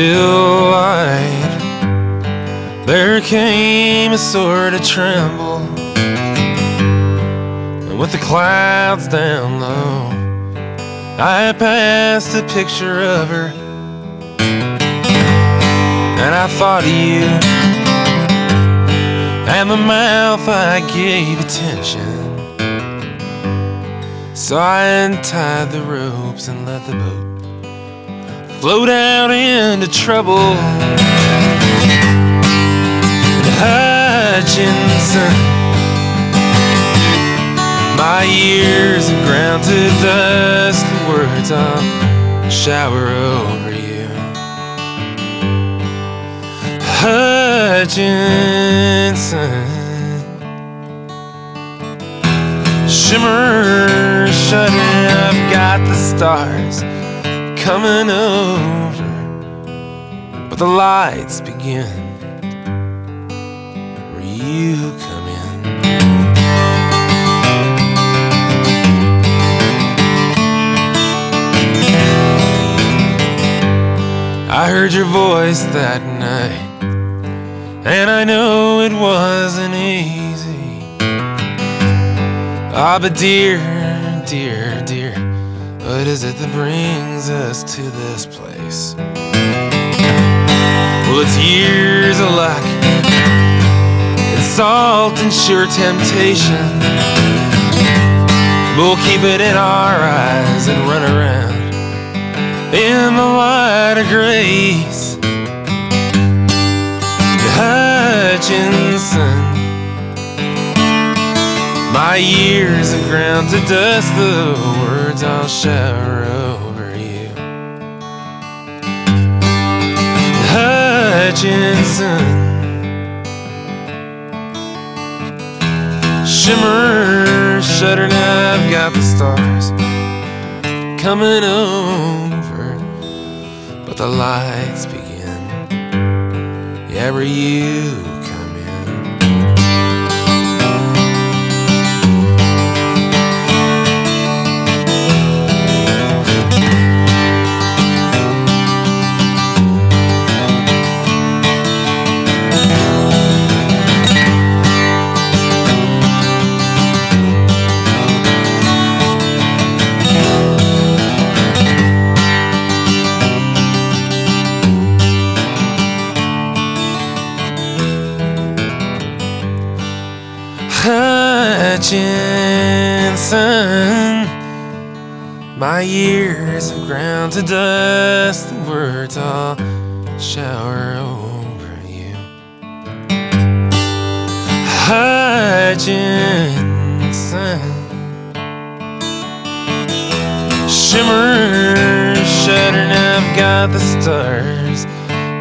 still light, there came a sort of tremble. And with the clouds down low, I passed a picture of her. And I thought of you, and the mouth I gave attention. So I untied the ropes and let the boat float out into trouble. Hutchinson, my ears have ground to dust. The words I'll shower over you. Hutchinson, shimmer, shudder. I've got the stars coming over, but the lights begin where you come in. I heard your voice that night, and I know it wasn't easy. Ah, but dear, dear, dear. What is it that brings us to this place? Well, it's years of luck, and salt and sure temptation. We'll keep it in our eyes and run around in the light of grace. Hutchinson. My years have ground to dust the words I'll shower over you. Hutchinson, shimmer, shudder, now I've got the stars coming over, but the lights begin. Yeah, where you Hutchinson. My years have ground to dust. The words I'll shower over you. Hutchinson. Shimmer, shudder, now I've got the stars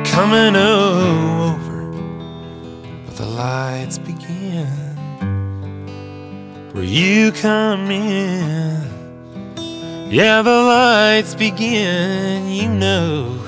coming over. But the lights begin where you come in. Yeah, the lights begin, you know.